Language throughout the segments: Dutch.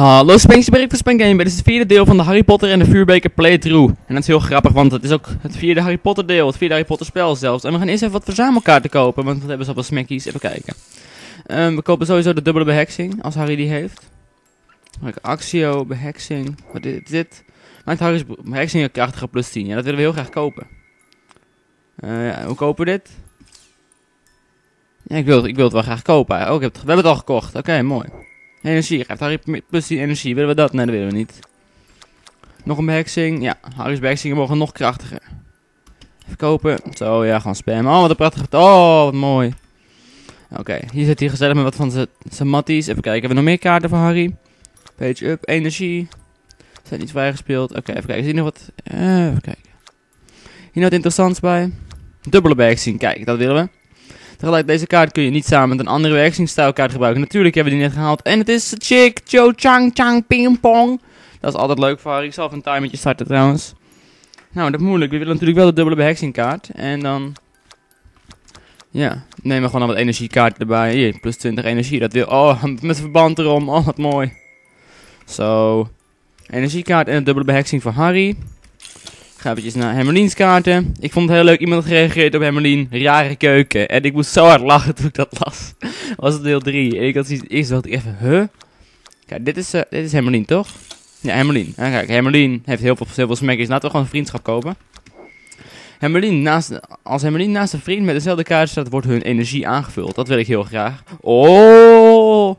Hallo Spanksberg van Spank Game. Dit is het vierde deel van de Harry Potter en de Vuurbeker playthrough. En dat is heel grappig, want het is ook het vierde Harry Potter deel, het vierde Harry Potter spel zelfs. En we gaan eerst even wat verzamelkaarten kopen, want we hebben op smackies. Even kijken. Ehm, we kopen sowieso de dubbele beheksing, als Harry die heeft. Axio, beheksing. Wat is dit? Maakt Harry's beheksing een krachtige plus 10. Ja, dat willen we heel graag kopen. Eh, ja, hoe kopen we dit? Ja, ik wil, ik wil het wel graag kopen. Oh, ik heb het, we hebben het al gekocht. Oké, mooi. Energie, geeft Harry plus 10 energie. Willen we dat? Nee, dat willen we niet. Nog een beheksing. Ja, Harry's beheksingen mogen nog krachtiger. Even kopen. Zo, ja, gewoon spammen. Oh, wat een prachtig. Oh, wat mooi. Oké, hier zit hij gezellig met wat van zijn matties. Even kijken, hebben we nog meer kaarten voor Harry? Page up, energie. Zijn iets vrijgespeeld. Oké, even kijken. Zie je nog wat? Uh, even kijken. Hier nog wat interessants bij. Dubbele beheksing, kijk, dat willen we. Tegelijk, deze kaart kun je niet samen met een andere werkingstijlkaart gebruiken. Natuurlijk hebben we die net gehaald. En het is Chick, Cho Chang Chang Ping Pong. Dat is altijd leuk voor Harry. Ik zal even een timertje starten trouwens. Nou, dat is moeilijk. We willen natuurlijk wel de dubbele beheksingkaart. En dan... Ja, nemen gewoon al wat energiekaart erbij. Hier, plus 20 energie. Dat wil... Oh, met verband erom. Oh, wat mooi. Zo. Energiekaart en een dubbele beheksing voor Harry. Ga eventjes naar Hermeline's kaarten. Ik vond het heel leuk. Iemand gereageerd op Hermeline. Rare keuken. En ik moest zo hard lachen toen ik dat las. was het deel 3. En ik had iets, eerst dacht ik even, huh? Kijk, dit is, uh, dit is Hermeline, toch? Ja, Hermeline. Ja, kijk, Hermeline heeft heel veel, heel veel smekjes. Laten we gewoon een vriendschap kopen. Hermeline, naast, als Hermeline naast een vriend met dezelfde kaart staat, wordt hun energie aangevuld. Dat wil ik heel graag. Oh,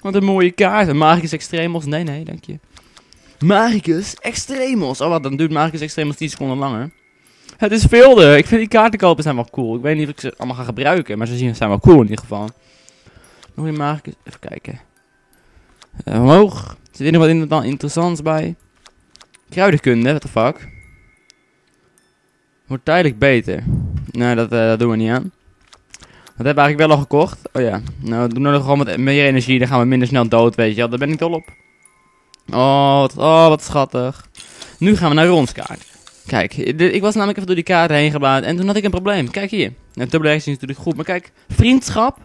wat een mooie kaart. Een Magicus Extremos. Nee, nee, dank je. Magicus Extremos. Oh, wat dan duurt Magicus Extremos 10 seconden langer. Het is veelder. Ik vind die kaarten kopen zijn wel cool. Ik weet niet of ik ze allemaal ga gebruiken, maar ze zien, zijn wel cool in ieder geval. Nog een Magicus. Even kijken. Uh, omhoog. Zit er nog wat interessants bij? Kruidenkunde, what the fuck. Wordt tijdelijk beter. Nee, dat, uh, dat doen we niet aan. Dat hebben we eigenlijk wel al gekocht. Oh ja. Nou, doen we nog gewoon met meer energie. Dan gaan we minder snel dood, weet je wel. Daar ben ik dol op. Oh, wat, oh, wat schattig. Nu gaan we naar Rons kaart. Kijk, ik was namelijk even door die kaart heen geblaad en toen had ik een probleem. Kijk hier. Het dubbele is natuurlijk goed, maar kijk, vriendschap.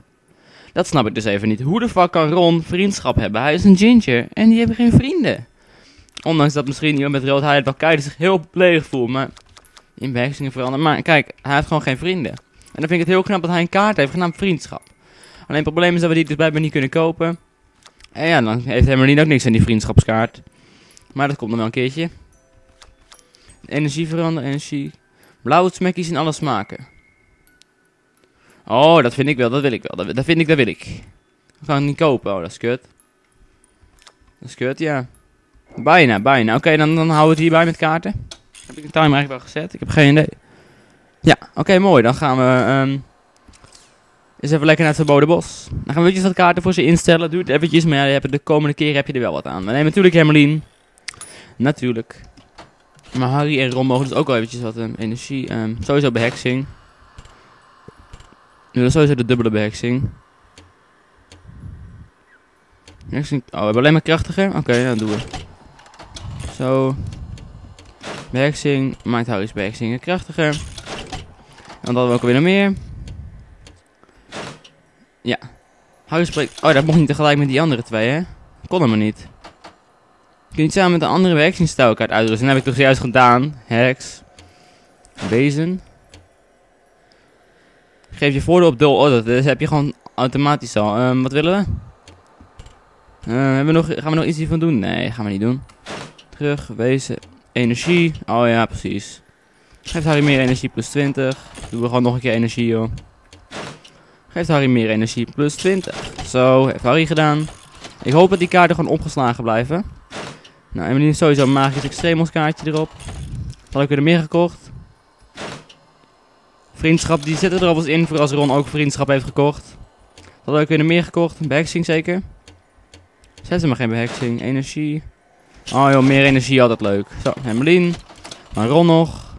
Dat snap ik dus even niet. Hoe de fuck kan Ron vriendschap hebben? Hij is een ginger en die hebben geen vrienden. Ondanks dat misschien iemand met rood haar wel keihard zich heel beledigd voelt, maar in beheersingen veranderen. Maar kijk, hij heeft gewoon geen vrienden. En dan vind ik het heel knap dat hij een kaart heeft genaamd vriendschap. Alleen het probleem is dat we die dus blijkbaar niet kunnen kopen. En ja, dan heeft Hermelien ook niks aan die vriendschapskaart. Maar dat komt nog wel een keertje. Energie veranderen, energie. Blauwe smekjes in alle smaken. Oh, dat vind ik wel, dat wil ik wel. Dat, vind ik, dat wil ik. We gaan het niet kopen, oh, dat is kut. Dat is kut, ja. Bijna, bijna. Oké, dan, dan houden we het hierbij met kaarten. Heb ik de timer eigenlijk wel gezet? Ik heb geen idee. Ja, oké, mooi. Dan gaan we... Um, eens even lekker naar het verboden bos. Dan gaan we eventjes wat kaarten voor ze instellen. Doe het eventjes, maar ja, de komende keer heb je er wel wat aan. We nemen natuurlijk Hermelien. Natuurlijk. Maar Harry en Ron mogen dus ook wel eventjes wat um, energie. Um, sowieso beheksing. Nu, dat is sowieso de dubbele beheksing. Oh, we hebben alleen maar krachtiger? Oké, okay, dan doen we. Zo. Beheksing. Maakt Harry's beheksingen krachtiger. En dan hadden we ook weer nog meer. Ja. Spreekt... Oh, dat mocht niet tegelijk met die andere twee, hè? Kon helemaal niet. Kun je niet samen met een andere werkingstijlkaart uitrusten? Dat heb ik toch juist gedaan. Hex. Wezen. Geef je voordeel op dull order. Dus heb je gewoon automatisch al. Um, wat willen we? Uh, hebben we nog, gaan we nog iets hiervan doen? Nee, gaan we niet doen. Terug, wezen, energie. Oh ja, precies. Geeft Harry meer energie plus 20. Doen we gewoon nog een keer energie, joh. Geeft Harry meer energie plus 20. Zo, heeft Harry gedaan. Ik hoop dat die kaarten gewoon opgeslagen blijven. Nou, Emily is sowieso een magisch extremos kaartje erop. Had ik er meer gekocht. Vriendschap, die zitten er alvast in voor als Ron ook vriendschap heeft gekocht. Had ik er meer gekocht. Beheksing zeker. Zet ze maar geen beheksing. Energie. Oh joh, meer energie, altijd leuk. Zo, Emmeline. Maar Ron nog.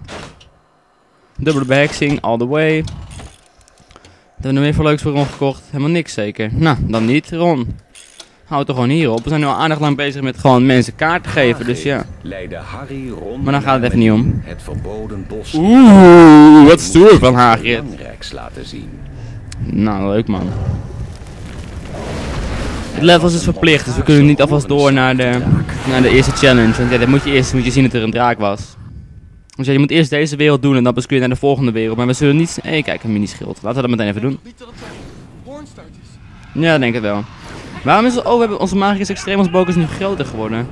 Dubbele beheksing, all the way. Hebben we nog meer voor leuks voor Ron gekocht? Helemaal niks zeker. Nou, dan niet, Ron. Houd er gewoon hier op. We zijn nu al aardig lang bezig met gewoon mensen kaart te geven, dus ja. Harry Ron maar dan gaat het even niet om. Het verboden bos. Oeh, wat stoer van Hagrid. laten zien. Nou, leuk man. Het level is dus verplicht, dus we kunnen niet alvast door naar de, naar de eerste challenge. Want ja, dat moet je eerst moet je zien dat er een draak was. Dus ja, je moet eerst deze wereld doen en dan pas kun je naar de volgende wereld. Maar we zullen niet... Hé, hey, kijk, een mini-schild. Laten we dat meteen even doen. Niet dat het een hoornstaart is. Ja, ik denk het wel. Waarom is het... Oh, we hebben onze magische extreemsboog is nu groter geworden.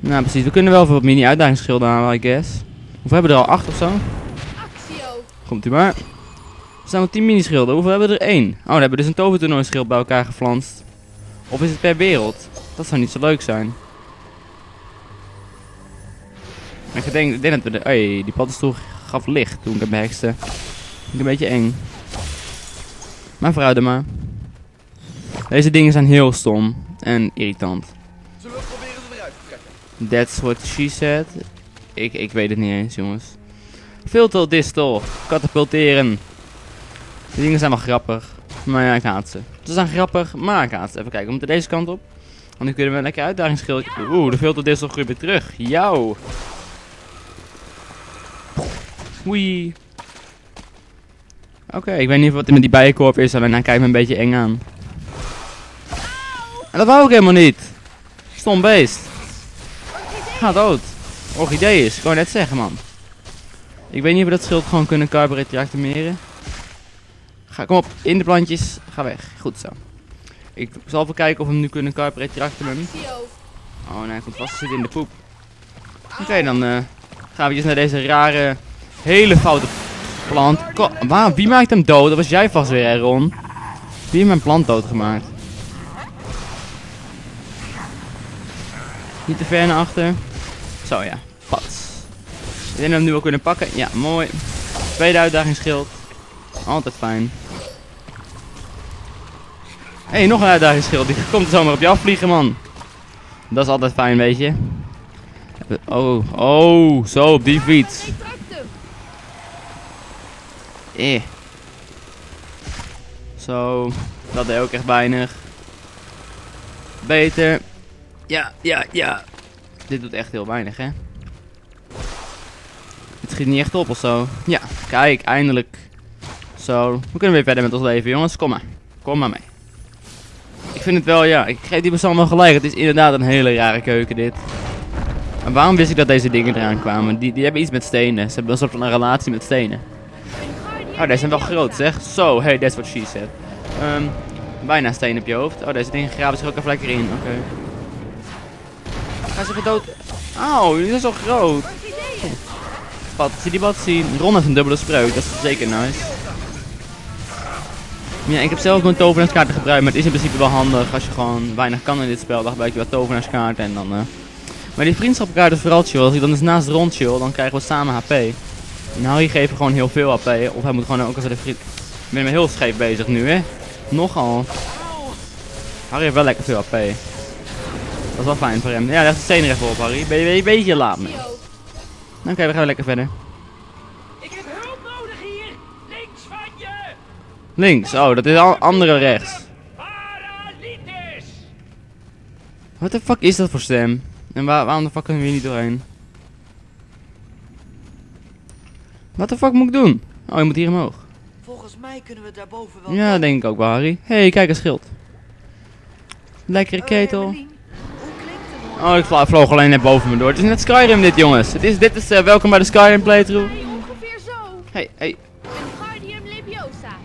Nou, precies. We kunnen wel veel mini-uitdagingsschilden halen, I guess. Hoeveel hebben we er al? Acht of zo? Actio. Komt u maar. Er staan nog 10 minischilden. Hoeveel hebben we er? één? Oh, dan hebben we dus een tovertoernooi schild bij elkaar geflanst. Of is het per wereld? Dat zou niet zo leuk zijn. Ik denk, denk dat we de... Die paddenstoel gaf licht toen ik hem hekste. Vind ik een beetje eng. Maar vooruit maar. Deze dingen zijn heel stom. En irritant. Zullen we proberen ze eruit te trekken? That's what she said. Ik, ik weet het niet eens, jongens. Filter distel. Katapulteren. Die dingen zijn wel grappig. Maar ja, ik haat ze. Ze zijn grappig, maar ik haat ze. Even kijken, we moeten deze kant op. Want nu kunnen we een lekker uitdagingsschild. Oeh, de filter distel groeit weer terug. Jou. Oké, ik weet niet wat er met die bijenkorf is, alleen hij kijkt me een beetje eng aan. En dat wou ik helemaal niet. Stom beest. Ga dood. Orchidee is, wou net zeggen man. Ik weet niet of we dat schild gewoon kunnen carburetractimeren. Ga, kom op, in de plantjes, ga weg. Goed zo. Ik zal even kijken of we hem nu kunnen carburetractimen. Actio. Oh nee, hij komt vast te zitten in de poep. Oké, dan eh, gaan we eens naar deze rare, hele foute plant. Waar, wie maakt hem dood? Dat was jij vast weer, Ron. Wie heeft mijn plant doodgemaakt? Niet te ver naar achter. Zo ja, pats. Ik denk dat we hem nu wel kunnen pakken. Ja, mooi. Tweede uitdagingsschild. Altijd fijn. Hé, hey, nog een uitdagingsschild. Die komt er zomaar op je afvliegen, man. Dat is altijd fijn, weet je. Oh, oh, zo op die fiets. Eh. Zo, dat deed ook echt weinig. Beter. Ja, ja, ja. Dit doet echt heel weinig, hè. Het schiet niet echt op of zo. Ja, kijk, eindelijk. Zo, we kunnen weer verder met ons leven, jongens. Kom maar. Kom maar mee. Ik vind het wel, ja, ik geef die persoon wel gelijk. Het is inderdaad een hele rare keuken, dit. Maar waarom wist ik dat deze dingen eraan kwamen? Die, die hebben iets met stenen. Ze hebben van een relatie met stenen. Oh, deze zijn wel groot, zeg. Zo, hey, that's what she said. Ehm, bijna steen op je hoofd. Oh, deze dingen graven zich ook even lekker in. Oké. Ga ze even dood. Auw, jullie zijn zo groot. Zie die wat zien? Ron heeft een dubbele spreuk, dat is zeker nice. Ja, ik heb zelf mijn tovenaarskaarten gebruikt, maar het is in principe wel handig als je gewoon weinig kan in dit spel. Dan gebruik je wat tovenaarskaarten en dan... eh Maar die vriendschapkaart is vooral chill. Als ik dan is naast Ron chill, dan krijgen we samen HP. En Harry geeft gewoon heel veel HP, of hij moet gewoon ook als de vriend... Ik ben me heel scheef bezig nu, hè. Nogal. Harry heeft wel lekker veel HP. Dat is wel fijn voor hem. Ja, leg de steen er even op, Harry. Ben je een beetje laat mee. Oké, we gaan lekker verder. Ik heb hulp nodig hier! Links van je! Links, oh, dat is al andere rechts. Wat de fuck is dat voor stem? En waar, waarom de fuck kunnen we hier niet doorheen? Wat de fuck moet ik doen? Oh, je moet hier omhoog. Volgens mij kunnen we daarboven wel. Ja, denk ik ook wel, Harry. Hé, hey, kijk, een schild. Lekkere Eh, ketel. Evelien, Hoe klinkt het hoor? Oh, ik vloog alleen net boven me door. Het is net Skyrim dit, jongens. Het is, dit is, eh, welkom bij de Skyrim playthrough. Nee, ongeveer zo. Hey, hey. Leviosa.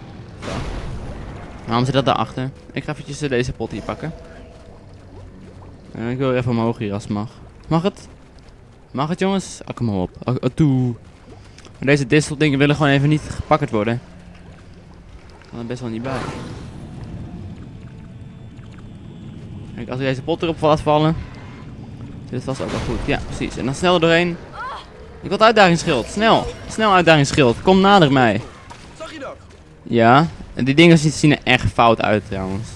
Waarom zit dat daarachter? Ik ga eventjes eh, deze pot hier pakken. En ik wil even omhoog hier als het mag. Mag het? Mag het jongens? Ah, kom maar op. Ah, ah, toe. Maar deze disteldingen willen gewoon even niet gepakt worden. Kan er best wel niet bij. Kijk, als deze pot erop laat vallen. Zit het vast ook wel goed. Ja, precies. En dan snel doorheen. Ik wil het uitdagingsschild. Snel. Snel uitdagingsschild. Kom nader mij. Zag je dat? Ja, en die dingen zien- er echt fout uit trouwens.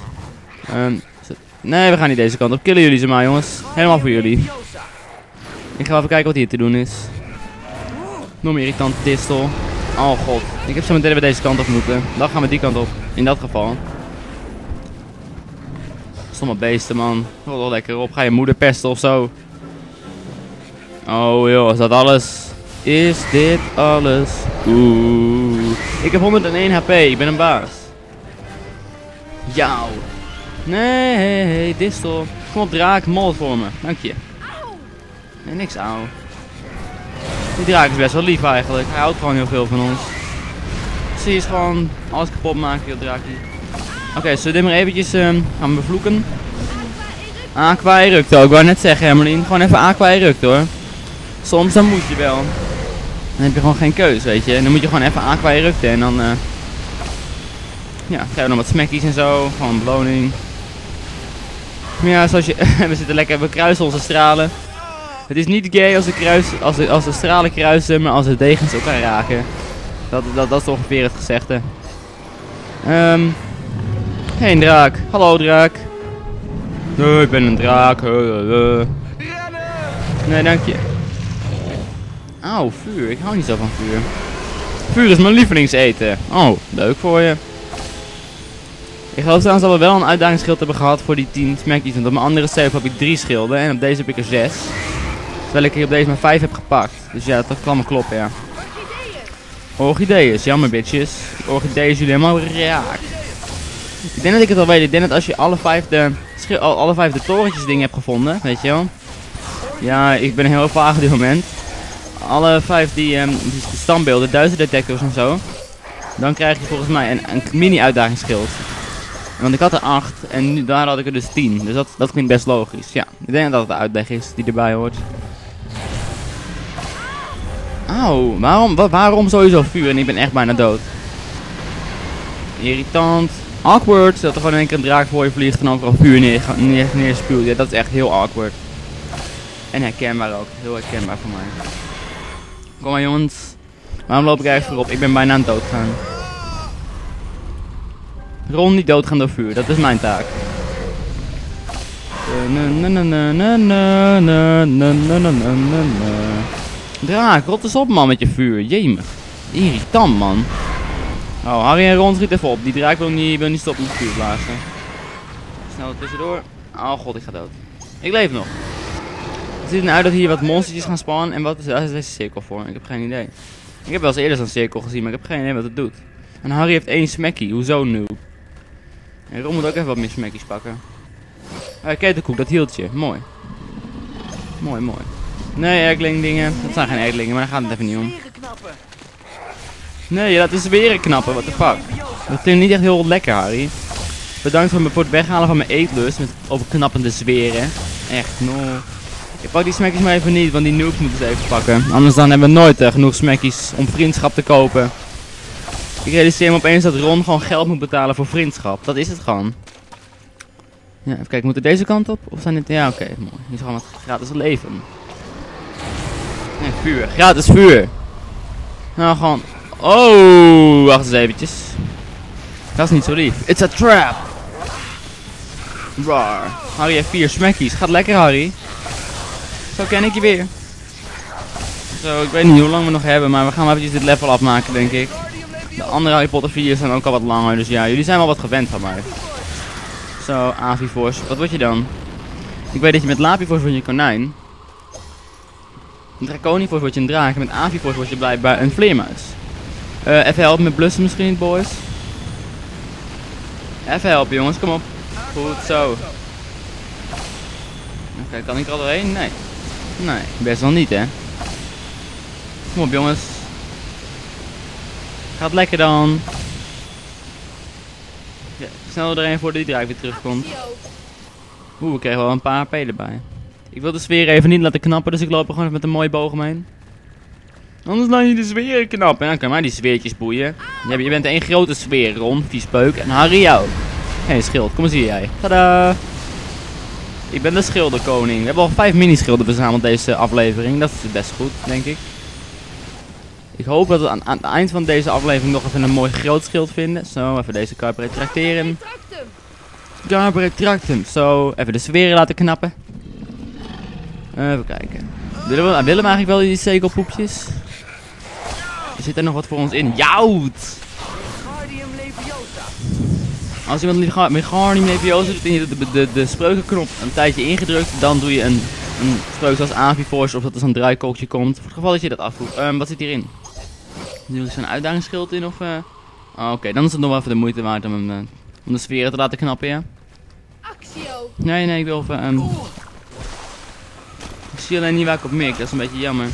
Zo- nee, we gaan niet deze kant op. Killen jullie ze maar jongens. Helemaal voor jullie. Ik ga even kijken wat hier te doen is. Nog meer irritant distel. Oh god. Ik heb zo meteen weer deze kant op moeten. Dan gaan we die kant op. In dat geval. Stomme beesten man. Rot wel lekker op. Ga je moeder pesten of zo. Oh joh, is dat alles? Is dit alles? Oeh. Ik heb 101 HP. Ik ben een baas. Jou. Nee, distel. Kom op draak, mol voor me. Dank je. Nee, niks auw. Die draak is best wel lief eigenlijk. Hij houdt gewoon heel veel van ons. Je is gewoon alles kapot maken, joh, draakje. Oké, zullen we dit maar eventjes ehm, gaan bevloeken? Aqua eruct ook, ik wou net zeggen Hermelien. Gewoon even aqua eruct hoor. Soms dan moet je wel. Dan heb je gewoon geen keus, weet je. Dan moet je gewoon even aqua erupten en dan... eh ja, krijgen we nog wat smackies en zo. Gewoon beloning. Maar ja, zoals je... we zitten lekker, we kruisen onze stralen. Het is niet gay als de, kruis, als als de stralen kruisen, maar als de degens elkaar raken. Dat, dat, dat is ongeveer het gezegde. Ehm... Geen draak. Hallo draak. Nee, ik ben een draak. Eh, eh, eh. Nee, dank je. Auw, vuur. Ik hou niet zo van vuur. Vuur is mijn lievelingseten. Oh, leuk voor je. Ik geloof trouwens dat we wel een uitdagingsschild hebben gehad voor die 10 smackies. Want op mijn andere save heb ik 3 schilden en op deze heb ik er 6. Terwijl ik er op deze maar 5 heb gepakt. Dus ja, dat kan me kloppen, ja. Orchideeën, jammer bitches. Orchideeën jullie helemaal raak. Ik denk dat ik het al weet. Ik denk dat als je alle vijf de, alle vijf de torentjes dingen hebt gevonden, weet je wel. Ja, ik ben heel vaag op dit moment. Alle vijf die, ehm, die standbeelden, en zo. Dan krijg je volgens mij een, een mini uitdagingsschild. Want ik had er 8 en nu, daar had ik er dus 10. Dus dat, dat klinkt best logisch. Ja, ik denk dat het de uitleg is die erbij hoort. Auw, waarom, wa- waarom sowieso vuur en ik ben echt bijna dood? Irritant. Awkward, dat er gewoon één keer een draak voor je vliegt en overal vuur neer, neer. Ja, dat is echt heel awkward. En herkenbaar ook. Heel herkenbaar voor mij. Kom maar jongens. Waarom loop ik eigenlijk voorop? Ik ben bijna aan het doodgaan. Ron niet doodgaan door vuur, dat is mijn taak. Draak, rot eens op man met je vuur. Jemig. Irritant man. Oh, Harry en Ron schiet even op. Die draak wil niet, wil niet stoppen met vuur blazen. Snel tussendoor. Oh god, ik ga dood. Ik leef nog. Het ziet er uit dat hier wat monstertjes gaan spawnen En wat is, deze cirkel voor? Ik heb geen idee. Ik heb wel eens eerder zo'n cirkel gezien, maar ik heb geen idee wat het doet. En Harry heeft één smackie. Hoezo nu? En Ron moet ook even wat meer smackies pakken. Ah, ketenkoek, de dat hield je. Mooi. Mooi, mooi. Nee, ergling dingen. Dat zijn geen erglingen, maar daar gaat het even niet om. Nee, laat de zweren knappen, what the fuck. Dat klinkt niet echt heel lekker, Harry. Bedankt voor, voor het weghalen van mijn eetlust met overknappende zweren. Echt, no. Ik pak die smackies maar even niet, want die noobs moeten ze even pakken. Anders dan hebben we nooit eh, genoeg smackies om vriendschap te kopen. Ik realiseer me opeens dat Ron gewoon geld moet betalen voor vriendschap. Dat is het gewoon. Ja, even kijken, moet er deze kant op? Of zijn dit... Ja, oké, mooi. Hier is gewoon wat gratis leven. Nee, vuur. Gratis vuur. Nou, gewoon... Oh, wacht eens eventjes. Dat is niet zo lief. It's a trap. Rar. Harry heeft vier smackies. Gaat lekker, Harry. Zo ken ik je weer. Zo, ik weet niet hoe lang we nog hebben, maar we gaan eventjes dit level afmaken, denk ik. De andere Harry Potter video's zijn ook al wat langer, dus ja, jullie zijn wel wat gewend van mij. Zo, Avifors. Wat word je dan? Ik weet dat je met Lapifors word je konijn. Met Draconifors word je een draak en met Avifors word je blijkbaar een vleermuis. Eh, even helpen met blussen misschien, boys. Even helpen, jongens, kom op. Goed zo. Oké, kan ik er al doorheen? Nee. Nee, best wel niet, hè. Kom op, jongens. Gaat lekker dan. Ja, snel erheen voordat die draak weer terugkomt. Oeh, we kregen wel een paar AP erbij. Ik wil de sfeer even niet laten knappen, dus ik loop er gewoon met een mooie boog omheen. Anders laat je de sfeer knappen. En dan kan mij die sfeertjes boeien. Je, bent- je bent één grote sfeer, Ron, viespeuk. En Harry jou. Hé, hey, schild, kom eens hier jij. Tada! Ik ben de schilderkoning. We hebben al vijf mini-schilden verzameld deze aflevering. Dat is best goed, denk ik. Ik hoop dat we aan, aan het eind van deze aflevering nog even een mooi groot schild vinden. Zo, even deze karper retracteren. Tractum. Garber retractum. Zo, even de sferen laten knappen. Even kijken. Willen we, willen we eigenlijk wel die stekelpoepjes? Zit er nog wat voor ons in? Jout! Als iemand met Gar- met Garnium Leviosa doet en je de, de, de, spreukenknop een tijdje ingedrukt, dan doe je een, een spreuk zoals Aviforce of dat er zo'n draaikolkje komt. Voor het geval dat je dat afvoert. Ehm, wat zit hierin? Zit er zo'n uitdagingsschild in of... eh? Oh, Oké, dan is het nog wel even de moeite waard om, hem, eh, om de sferen te laten knappen, ja? Nee, nee, ik wil even... ehm, Ik zie alleen niet waar ik op mik, dat is een beetje jammer.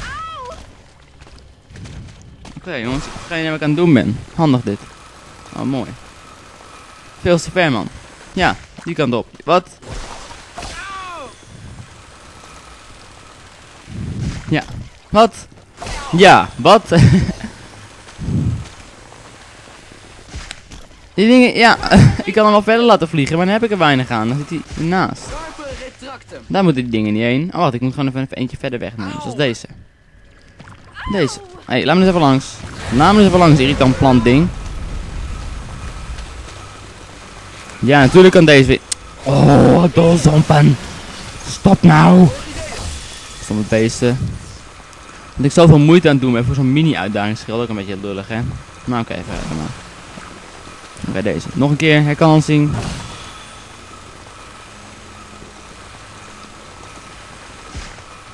Oké jongens, ik ga je wat ik aan het doen ben. Handig dit. Oh, mooi. Veel te man. Ja, die kant op. Wat? Ja. Wat? Ja, wat? Die dingen, ja, ik kan hem wel verder laten vliegen, maar dan heb ik er weinig aan. Dan zit hij ernaast. Daar moeten die dingen niet heen. Oh, wacht, ik moet gewoon even, even eentje verder wegnemen. Zoals deze. Deze. Hé, hey, laat me eens even langs. Laat me eens even langs, irritant plant ding. Ja, natuurlijk kan deze weer... Oh, doolzompen. Stop nou. Stomme beesten. Dat ik zoveel moeite aan het doen ben voor zo'n mini-uitdaging scheelt ook een beetje lullig, hè. Maar oké, verder maar. Bij deze. Nog een keer, herkansing.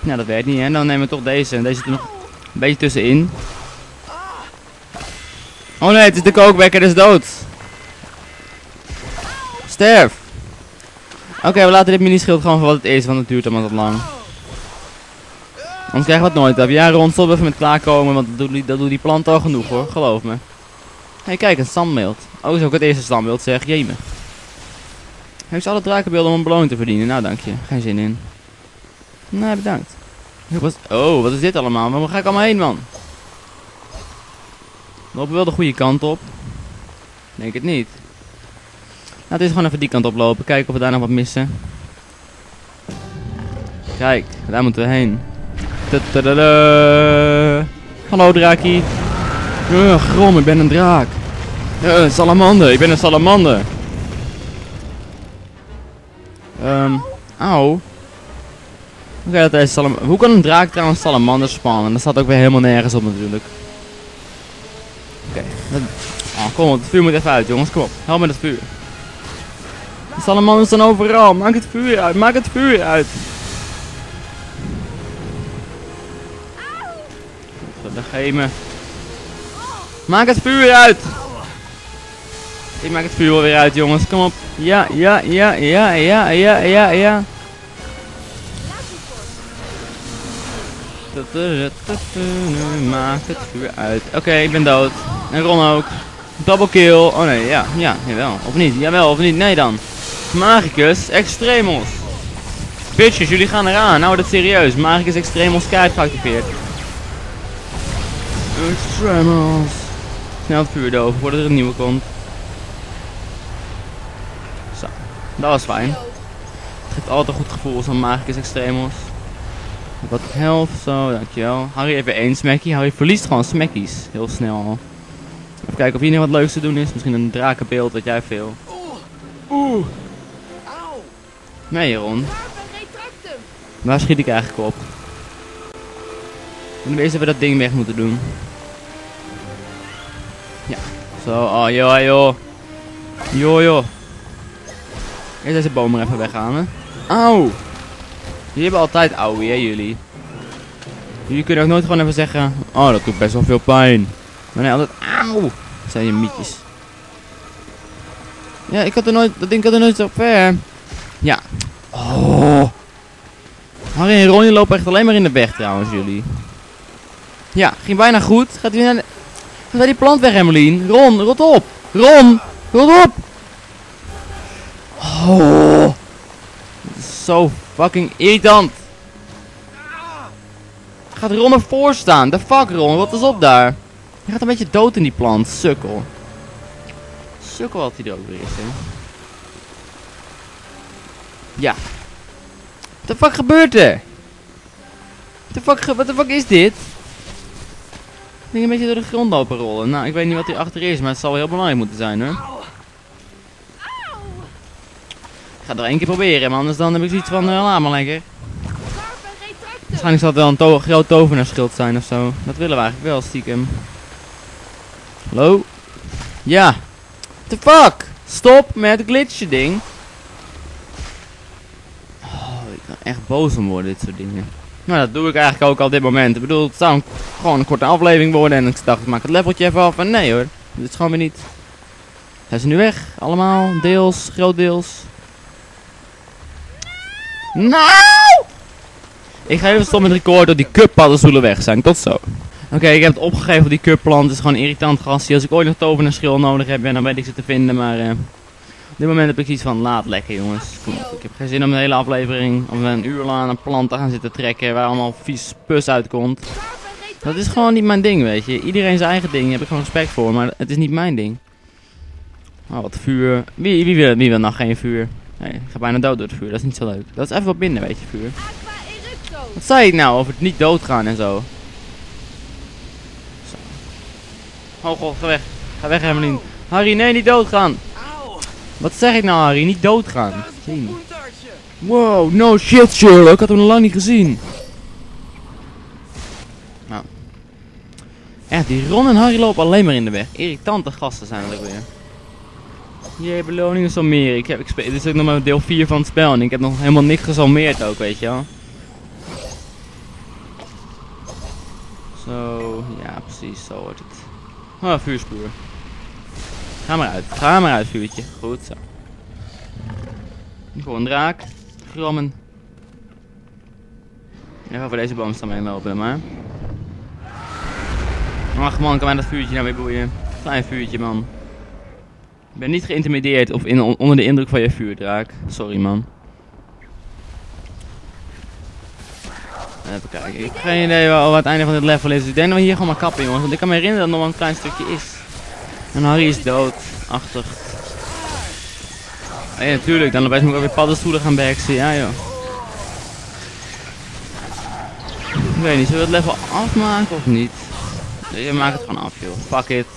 Nou, dat werkt niet, hè. Dan nemen we toch deze. En deze zit er nog een beetje tussenin. Oh nee, het is de kookwekker, dat is dood. Sterf. Oké, we laten dit mini-schild gewoon voor wat het is, want het duurt allemaal wat lang. Anders krijgen we het nooit af. Ja, Ron, stop even met klaarkomen, want dat doet, die- dat doet die plant al genoeg hoor, geloof me. Hé, hey, kijk, een standbeeld. Oh, is ook het eerste standbeeld, zeg. Jemig. Heeft ze alle drakenbeelden om een beloning te verdienen? Nou, dank je. Geen zin in. Nee, bedankt. Oh, wat is dit allemaal? Waar ga ik allemaal heen, man? Lopen we wel de goede kant op? Denk het niet. Laten we eens gewoon even die kant op lopen. Kijken of we daar nog wat missen. Kijk, daar moeten we heen. Tutudulu. Hallo draakie. Uh, grom, ik ben een draak. Uh, salamander, ik ben een salamander. Ehm, auw. Salam Hoe kan een draak trouwens salamander spannen? Dat staat ook weer helemaal nergens op natuurlijk. Oké. Oh, kom op, het vuur moet even uit jongens, kom op. Help met het vuur. De salamanders staan overal, maak het vuur uit, maak het vuur uit. Dat geef me. Maak het vuur uit! Ik maak het vuur weer uit jongens, kom op. Ja, ja, ja, ja, ja, ja, ja, ja. Maak het vuur uit. Oké, ik ben dood. En Ron ook. Double kill. Oh nee, ja, ja, jawel. Of niet, jawel, of niet, nee dan. Magicus, Extremos. Bitches, jullie gaan eraan. Nou, wordt het serieus. Magicus Extremos kaart geactiveerd. Extremos. Snel het vuur doven voordat er een nieuwe komt. Zo, dat was fijn. Het geeft altijd goed gevoel, zo'n Magicus Extremos. Wat health, zo, dankjewel. Harry even één smackie. Harry verliest gewoon smackies. Heel snel al. Even kijken of hier nog wat leuks te doen is. Misschien een drakenbeeld, wat jij veel. Oeh. Auw. Nee, Ron. Waar schiet ik eigenlijk op? En wees dat we dat ding weg moeten doen. Ja. Zo, oh joh, joh. Joh, joh. Eerst deze boom er even weghalen. Auw. Jullie hebben altijd auw, hè, jullie. Jullie kunnen ook nooit gewoon even zeggen, oh, dat doet best wel veel pijn. Maar nee, altijd, auw. Zijn je mietjes. Ja, ik had er nooit, dat ding had er nooit zo ver. Ja. Oh. Harry en Ronnie lopen echt alleen maar in de weg trouwens, jullie. Ja, ging bijna goed. Gaat hij naar de... Gaat die plant weg, Emmeline? Ron, rot op! Ron, rot op! Oh. Zo fucking irritant. Gaat Ron ervoor staan? De fuck, Ron, wat is op daar? Je gaat een beetje dood in die plant, sukkel. Sukkel wat hij er ook weer. Ja, wat de fuck gebeurt er? Wat de fuck, wat de fuck is dit? Ik denk een beetje door de grond lopen rollen. Nou, ik weet niet wat hier achter is, maar het zal wel heel belangrijk moeten zijn hoor. Ik ga nog één keer proberen, maar anders dan heb ik zoiets van, uh, laat maar lekker. Waarschijnlijk zal het wel een to groot tovenaarschild zijn of zo. Dat willen we eigenlijk wel, stiekem. Hallo? Ja. The fuck? Stop met het glitchen ding. Oh, ik kan echt boos om worden, dit soort dingen. Nou, dat doe ik eigenlijk ook al dit moment. Ik bedoel, het zou een- gewoon een korte aflevering worden en ik dacht, ik maak het leveltje even af. En nee hoor, dit is gewoon weer niet. Zijn ze nu weg? Allemaal? Deels? Groot deels? Nou! Ik ga even stoppen met record dat die cup paddenstoelen weg zijn. Tot zo. Oké, ik heb het opgegeven die cupplant. Het is gewoon een irritant gastje. Als ik ooit nog tovenaarschil nodig heb, dan weet ik ze te vinden. Maar eh, op dit moment heb ik iets van laat lekker jongens. Kom op. Ik heb geen zin om de hele aflevering om een uur lang aan een plant te gaan zitten trekken waar allemaal vies pus uitkomt. Dat is gewoon niet mijn ding, weet je. Iedereen zijn eigen ding, daar heb ik gewoon respect voor, maar het is niet mijn ding. Oh, wat vuur. Wie, wie, wil, wie wil nog geen vuur? Nee, ik ga bijna dood door het vuur, dat is niet zo leuk. Dat is even wat minder, weet je, vuur. Wat zei ik nou over het niet doodgaan en zo? Zo. Oh god, ga weg. Ga weg, Emmeline. Harry, nee, niet doodgaan. Wat zeg ik nou, Harry? Niet doodgaan. Daar is een Zie. pompoentartje. Wow, no shit, Sherlock. Ik had hem nog lang niet gezien. Nou. Echt, die Ron en Harry lopen alleen maar in de weg. Irritante gasten zijn ook weer. Jee, beloningen salmeren. Ik heb, ik speel, dit is ook nog maar deel 4 van het spel en ik heb nog helemaal niks gesalmeerd ook, weet je wel. Zo, ja precies, zo wordt het. Oh, vuurspuur. Ga maar uit, ga maar uit vuurtje. Goed zo. Een draak. Grammen. Even voor deze boomstam heen lopen, maar. Ach man, kan mij dat vuurtje nou weer boeien? Klein vuurtje, man. Ben niet geïntimideerd of in, onder de indruk van je vuurdraak. Sorry, man. Even kijken. Ik heb geen idee wat, het einde van dit level is. Ik denk dat hier gewoon maar kappen, jongens. Want ik kan me herinneren dat er nog een klein stukje is. En Harry is dood. Achtig. Nee, natuurlijk. Dan opeens moet ik ook weer paddenstoelen gaan beksen. Ja, joh. Ik weet niet, zullen we het level afmaken of niet? Nee, maak het gewoon af, joh. Fuck it.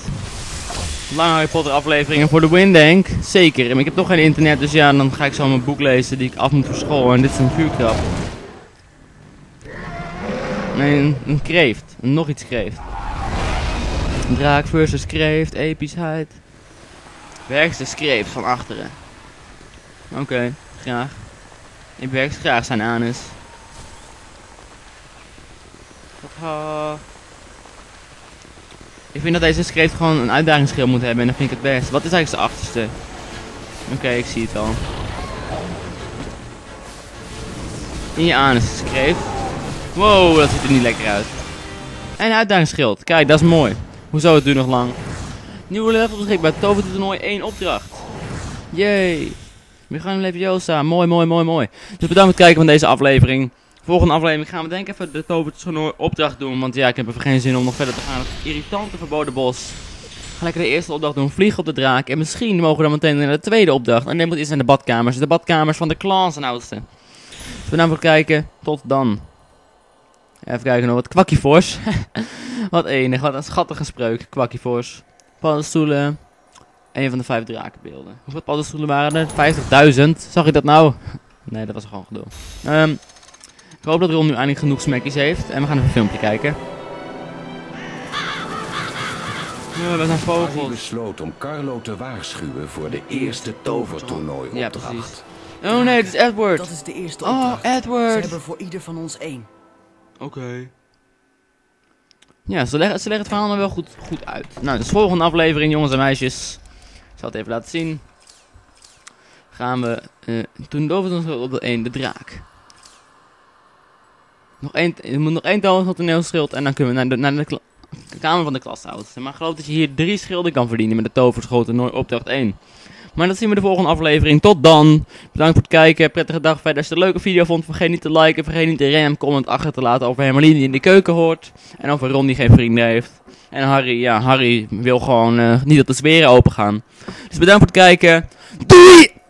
Lange Harry Potter afleveringen voor de win, denk Zeker. Maar ik heb toch geen internet, dus ja, dan ga ik zo mijn boek lezen die ik af moet voor school. En dit is een vuurkrab. Nee, een, een kreeft. Nog iets kreeft. Draak versus kreeft, epischheid. Werkste kreeft van achteren. Oké, graag. Ik werk graag zijn anus. Haha. Ik vind dat deze schreef gewoon een uitdagingsschil moet hebben en dan vind ik het best. Wat is eigenlijk zijn achterste? Oké, ik zie het al. In je anus. Wow, dat ziet er niet lekker uit. En een uitdagingsschild. Kijk, dat is mooi. Hoezo, het duurt nog lang. Nieuwe level beschikbaar. Tovertoernooi 1 opdracht. Yay. We gaan Leviosa. Mooi, mooi, mooi, mooi. Dus bedankt voor het kijken van deze aflevering. Volgende aflevering gaan we denk ik even de tovertoernooi opdracht doen. Want ja, ik heb even geen zin om nog verder te gaan. Het irritante verboden bos. Ga lekker de eerste opdracht doen. Vliegen op de draak. En misschien mogen we dan meteen naar de tweede opdracht. En dan moet iets in de badkamers. De badkamers van de clans en oudste. Bedankt voor het kijken. Tot dan. Even kijken nog wat. Kwakkiefors. wat enig. Wat een schattige spreuk. Kwakkiefors. Paddenstoelen. Een van de vijf drakenbeelden. Hoeveel paddenstoelen waren er? 50.000. Zag je dat nou? Nee, dat was gewoon gedoe. Ehm, ik hoop dat Ron nu eindelijk genoeg smekjes heeft. En we gaan even een filmpje kijken. Ja, dat zijn Harry vogels. besloot om Carlo te waarschuwen voor de eerste tovertoernooi Ja, opdracht. precies. Oh nee, het is Edward. Dat is de eerste Oh, opdracht. Ze Edward. hebben voor ieder van ons één. Oké. Ja, ze leggen, ze leggen het verhaal nou wel goed, goed uit. Nou, dus volgende aflevering, jongens en meisjes. Ik zal het even laten zien. Gaan we eh toen doven op de 1, de draak. Nog één, je moet nog één toon toneelschild en dan kunnen we naar de, naar de kamer van de klashouders. Maar ik geloof dat je hier drie schilden kan verdienen met de toverschoten nooit opdracht 1. Maar dat zien we de volgende aflevering. Tot dan. Bedankt voor het kijken. Prettige dag verder. Als je een leuke video vond, vergeet niet te liken. Vergeet niet de random comment achter te laten over Hermeline die in de keuken hoort. En over Ron die geen vrienden heeft. En Harry, ja, Harry wil gewoon eh, niet dat de sferen open gaan. Dus bedankt voor het kijken. Doei!